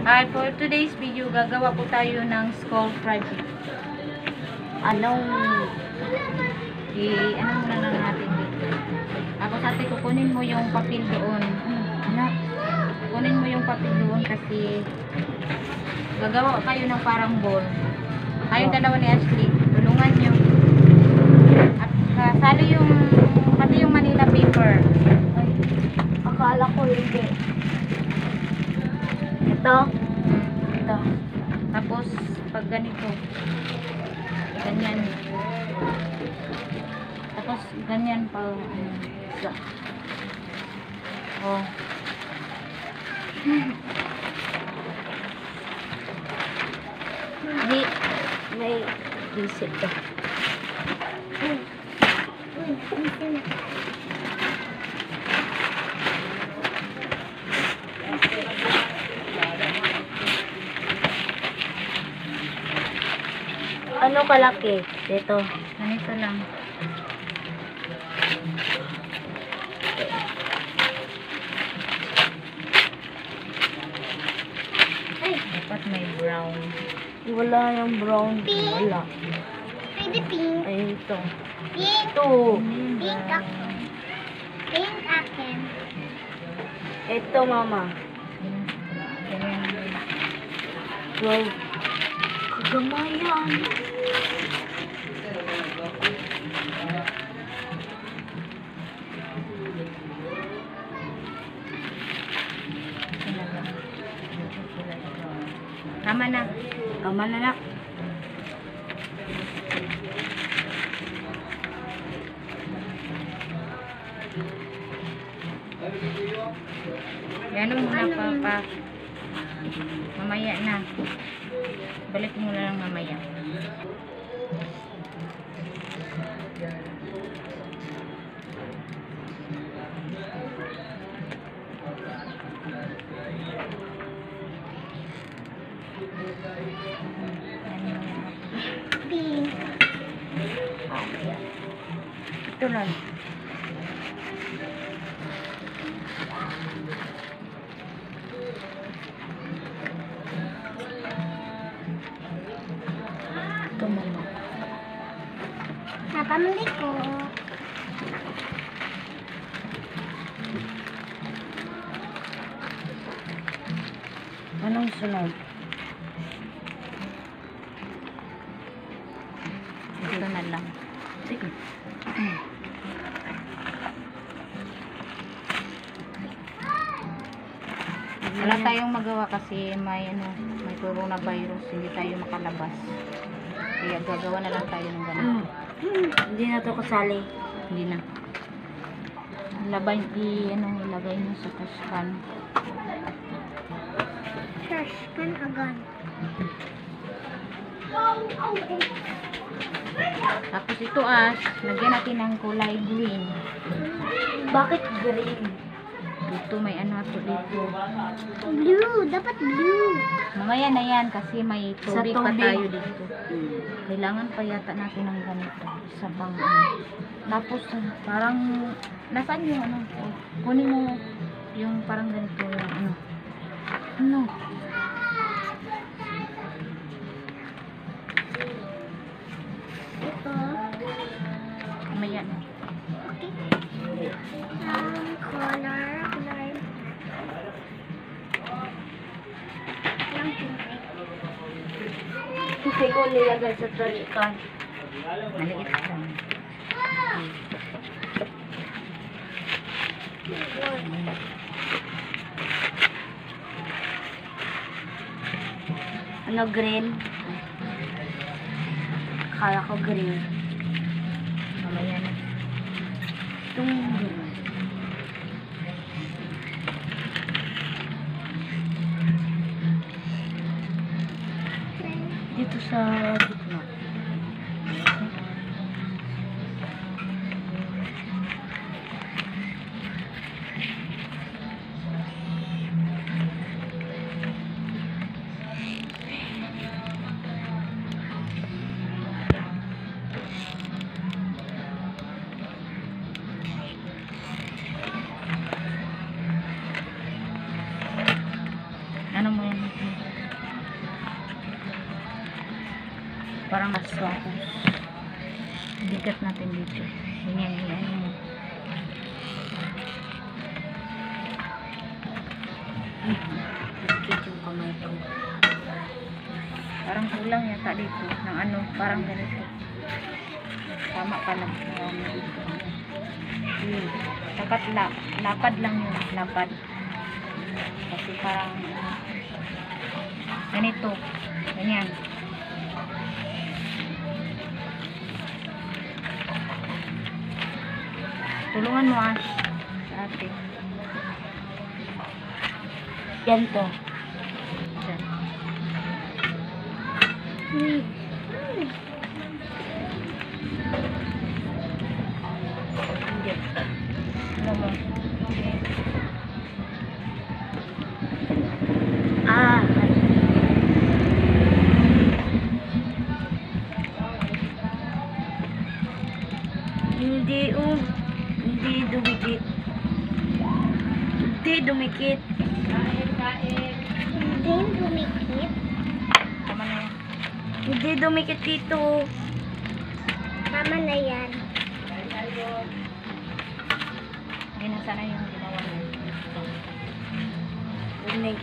Hi, for today's video, gagawa po tayo ng skull project. Anong I, ano muna lang natin dito. Ako sa ate, kukunin mo yung papel doon. ano? Kunin mo yung papel doon kasi gagawa kayo ng parang ball. Kayong dalawa ni Ashley, tulungan nyo. At kasali yung, pati yung Manila paper. Ay, akala ko hindi. Ito? Ito. Tapos, pag ganito, ganyan. Tapos, ganyan pa. isa. Oh. Di, may isip ka. Ano kalaki? Dito. Ganito lang. Dapat may brown. Wala yung brown. Wala. Pwede pink. Ay, ito. Pink. Ito. Pink ako. Pink akin. Ito, mama. Ganyan. Wow. Kagamayan. Tama na. Tama na na. Lang. Ito, mama. Napamili ko. Anong sunod? Kasi may ano, may coronavirus, hindi tayo makalabas. Kaya gagawa na lang tayo ng ganito. Hmm. Hindi na to kasali. Hindi na. Labay, i, ano, ilagay mo sa kaspan. Trash can agad. Tapos ito as, lagyan natin ng kulay green. Bakit green? Dito may ano ato dito. Blue. Dapat blue. Mamaya na yan kasi may tubig pa tubig. tayo dito. Kailangan pa yata natin ng ganito sa bang ano. Tapos ah, parang nasaan yung ano? Kunin mo yung parang ganito yung ano. Ano? Ito. Mamaya na. Okay. Um. Color. Hindi ko nilagay sa talikan. Maliit lang. Ano green? Akala ko green. Mamaya na. Itong green. Sa Parang aswapos. Bigat natin dito. Ganyan, ganyan. Biskit yung kamay ko. Parang kulang yata dito. Ng ano, parang ganito. Tama pala. Marami dito. Hmm. Dapat la lapad lang yun. Lapad. Kasi parang ano, ganito. Ganyan. Tulungan mo ah. Sa ate. Yan to. Diyan. Hmm. Hindi. Ano mo? Hindi dumikit. Hindi dumikit. Tama na yan. Hindi dumikit dito. Tama na yan. Ayun na sana yung ginawa mo. Dumik.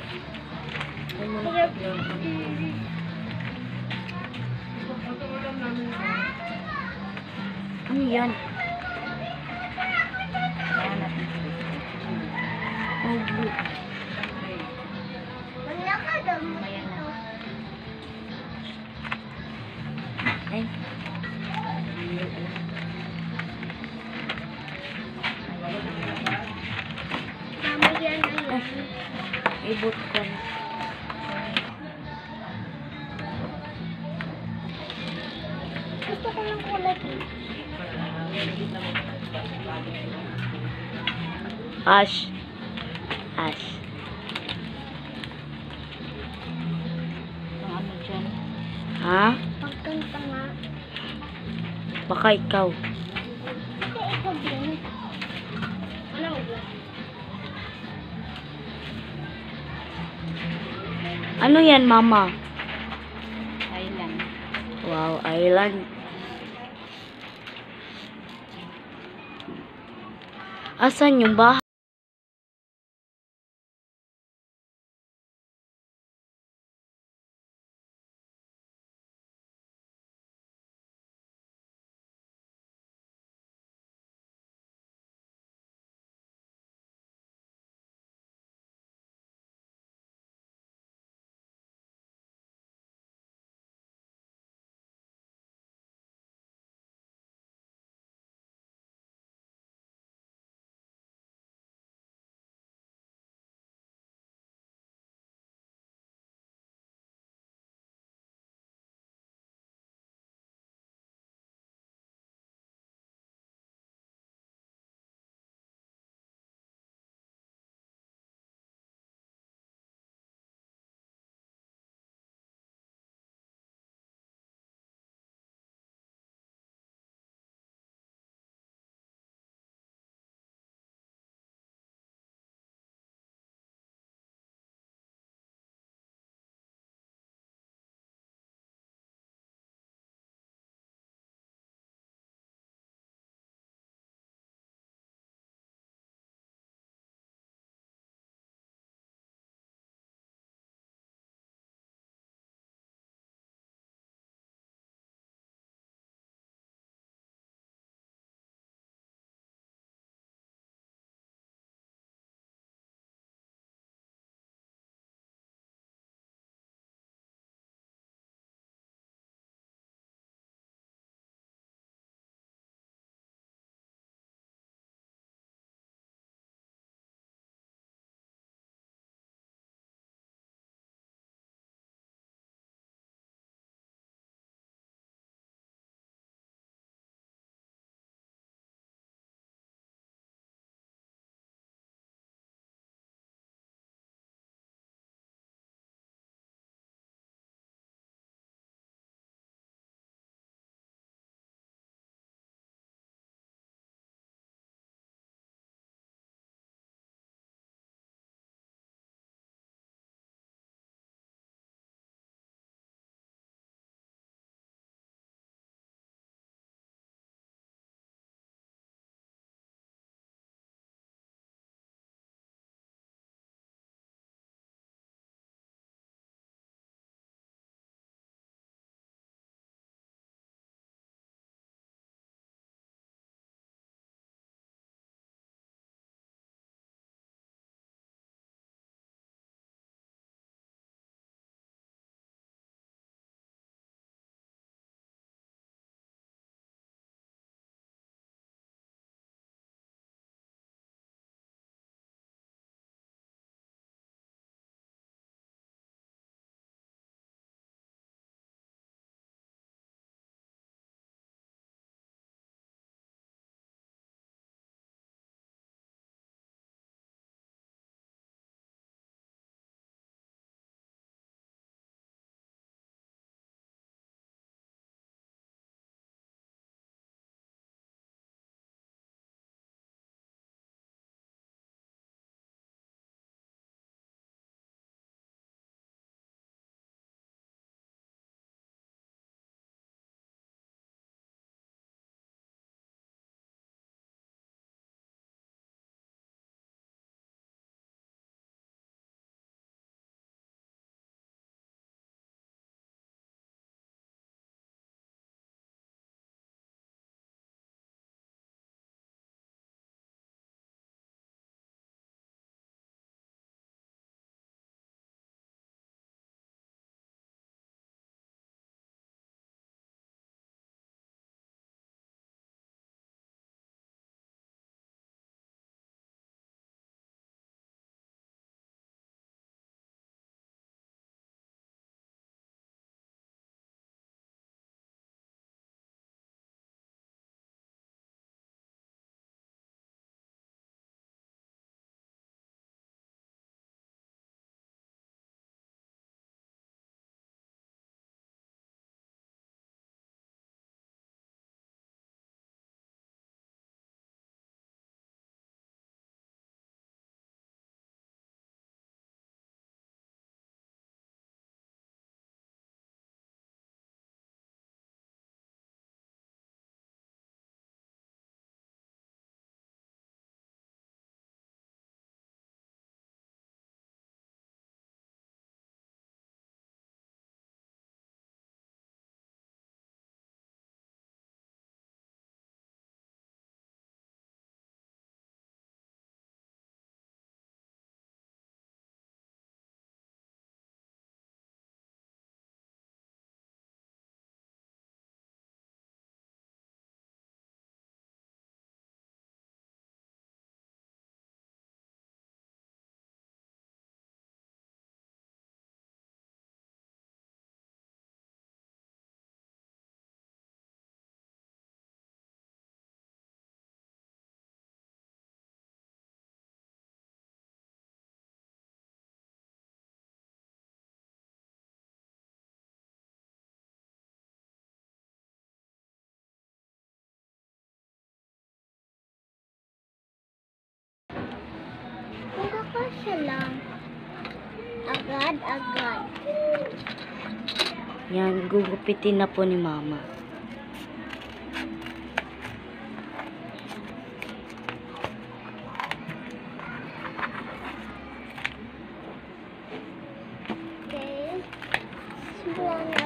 Ano yan? Ay, yan. ibot ko na. Gusto ko ng kulay. Ash. Baka ikaw. Ano yan, mama? Island. Wow, island. Asan yung bahay? Isa lang. Agad, agad. Yan, gugupitin na po ni mama. Okay. Simulan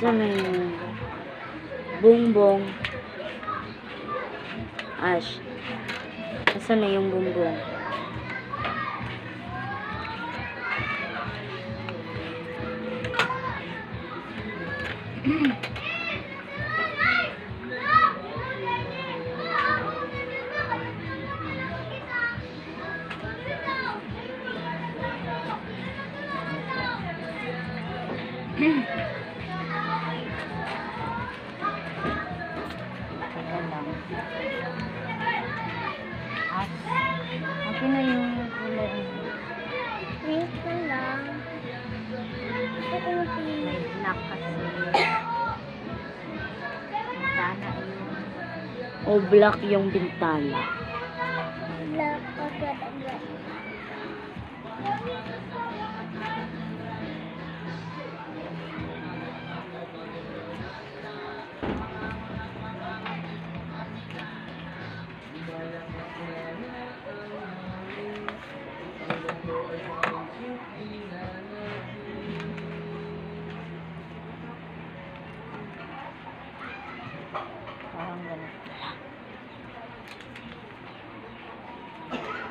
Na yung bongbong? Ash. Asa na yung bongbong? Teka black yung bintana? Black, agad, agad. Parang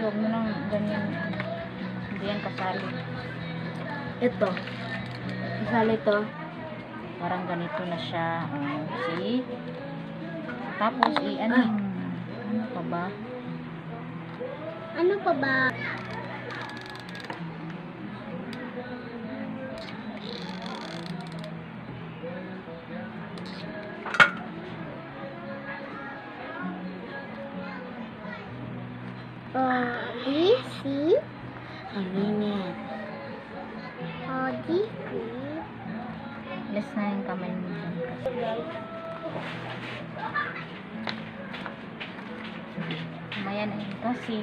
Mati, huwag mo nang ganyan. Hindi yan kasali. Ito. Isali to. Parang ganito na siya. Oh, see? Tapos, i ano, Ah. ano pa ba? Ano pa ba?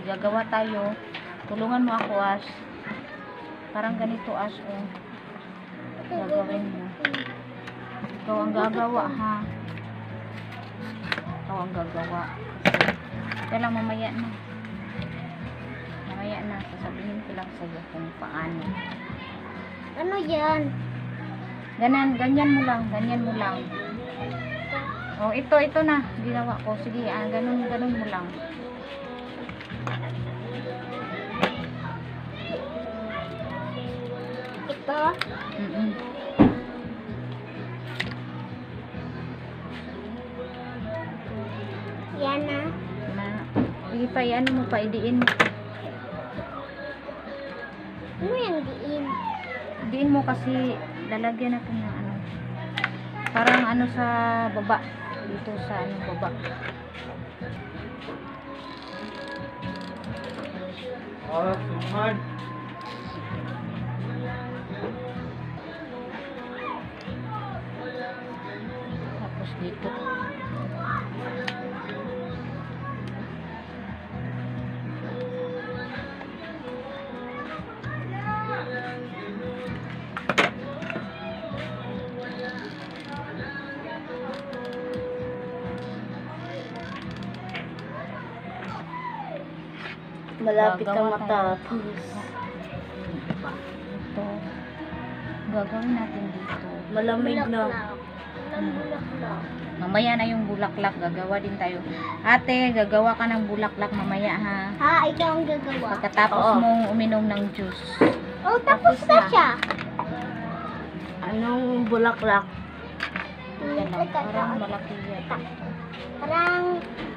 Gagawa tayo. Tulungan mo ako, Ash. Parang ganito, Ash. Oh. Gagawin mo. Ikaw ang gagawa, ha? Ikaw ang gagawa. Kasi, ito lang, mamaya na. Mamaya na. Sasabihin ko lang sa'yo kung paano. Ano yan? Ganyan, ganyan mo lang, ganyan mo lang. Oh, ito, ito na. Ginawa ko. Sige, ah, ganun, ganun mo lang. Ito? Mm-mm. Yan na. Na, sige pa, ano mo pa, idiin mo. Ano yung diin? Idiin mo kasi lalagyan natin ng ano. Parang ano sa baba. Dito sa ano baba. Ah, suman. Malapit na matapos. Ito. Gagawin natin dito. Malamig na. Bulaklak. Mamaya na yung bulaklak. Gagawa din tayo. Ate, gagawa ka ng bulaklak mamaya ha. Ha, ikaw ang gagawa. Pagkatapos Oo. mong uminom ng juice. Oh, tapos na siya. Anong bulaklak? Yan lang. Parang malaki yan. Parang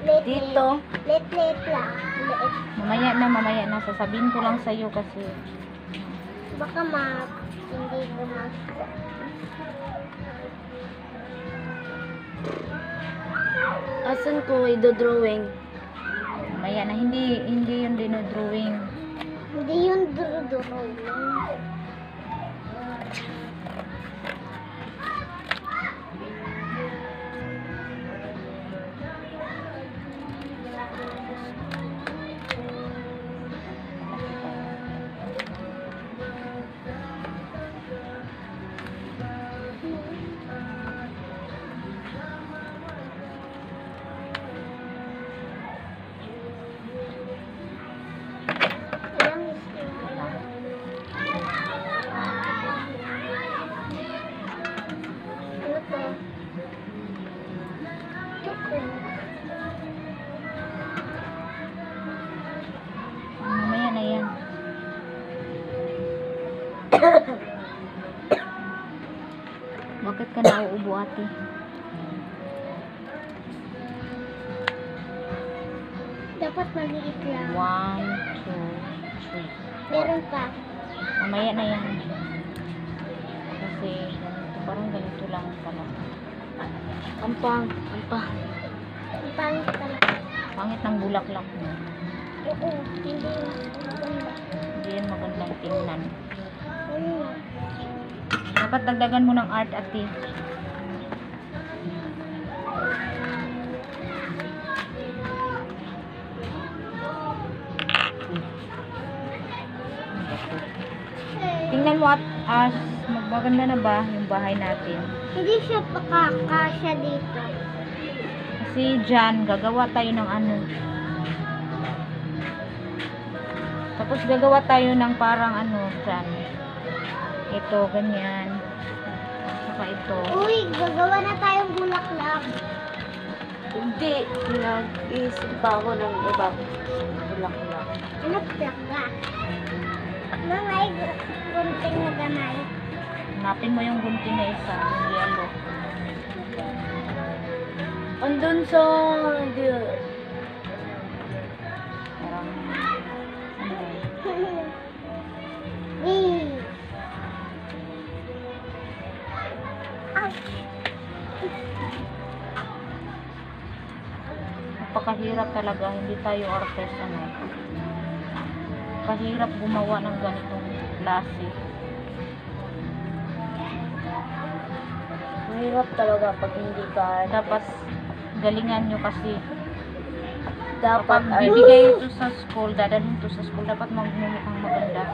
late Dito. Late, late lang. Mamaya na, mamaya na. Sasabihin ko lang sa'yo kasi Baka ma... Hindi ma... Asan ko i-drawing? mamaya na. Hindi, hindi yung dinodrawing. Hindi yun duro-duro. Ate? Dapat maliit lang. One, two, three. Meron pa. Mamaya na yan. Kasi ganito, parang ganito lang pala. Ampang. Ampang. Ang pangit talaga. Pangit ng bulaklak mo. Oo, hindi maganda. Hindi yan magandang tingnan. Dapat dagdagan mo ng art ate. Tingnan mo at as magmaganda na ba yung bahay natin. Hindi siya pakakasya dito. Kasi dyan, gagawa tayo ng ano. Tapos gagawa tayo ng parang ano dyan. Ito, ganyan. Saka ito. Uy, gagawa na tayong bulaklak. Hindi. Nag-iisip pa ako ng iba. Bulaklak. Ano plaka? Mga gunting na gamay. Hanapin mo yung gunting na isa, yung yellow. Andun sa... Parang, ano. Ouch. Napakahirap talaga, hindi tayo artist ano. Kahirap gumawa ng ganitong klase. mahirap talaga pag hindi ka... Dapat galingan nyo kasi dapat ay... bibigay ito sa school, dadalhin ito sa school, dapat magmumukhang maganda.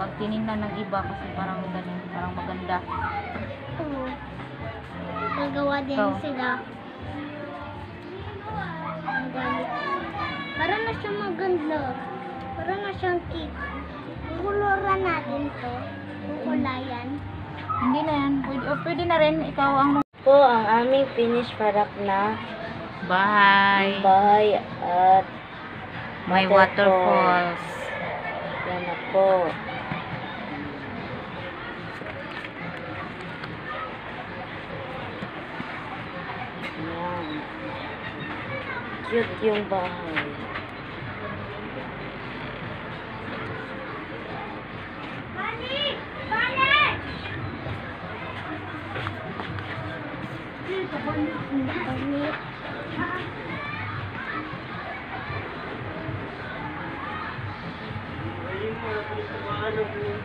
Pag tinignan ng iba kasi parang galing, parang maganda. Oo. Din Ikaw. sila. Ang galit. Para na siyang maganda. Para na siyang cake. Kukuluran natin to. Kukulayan. Hindi na yan. Pwede, o pwede na rin, ikaw ang po ang aming finished product na bahay. bahay at May waterfalls. waterfalls. yan na po. Cute yung bahay. Mo, kung paano kung